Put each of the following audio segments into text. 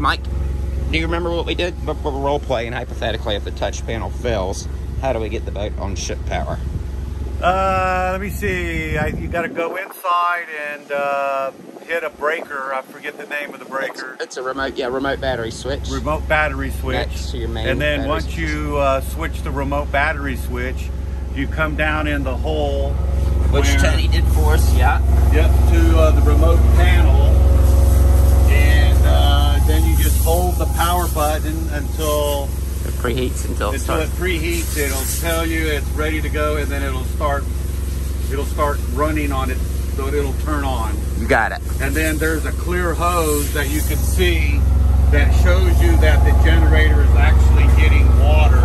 Mike, do you remember what we did? But we're role playing hypothetically if the touch panel fails, how do we get the boat on ship power? Uh, let me see. I, you got to go inside and uh, hit a breaker. I forget the name of the breaker. It's, it's a remote, yeah, remote battery switch. Remote battery switch. Next to your main and then once switch. you uh, switch the remote battery switch, you come down in the hole. Which where- Tony did for us, yeah. Yep, until It preheats until it, until it preheats. It'll tell you it's ready to go, and then it'll start. It'll start running on it, so it'll turn on. You got it. And then there's a clear hose that you can see that shows you that the generator is actually getting water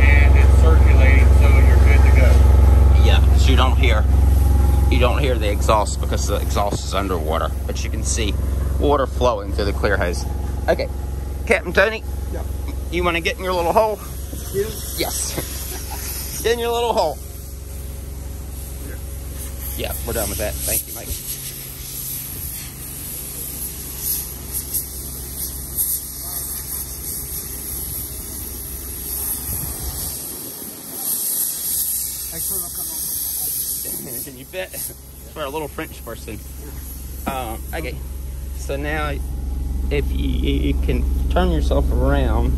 and it's circulating, so you're good to go. Yeah, because you don't hear you don't hear the exhaust because the exhaust is underwater, but you can see water flowing through the clear hose. Okay, Captain Tony, Yeah. you want to get in your little hole? Yes. Yes. get in your little hole. Yeah, we're done with that. Thank you, Mike. Can you bet. For a little French person. Um, okay. So now, if you, you can turn yourself around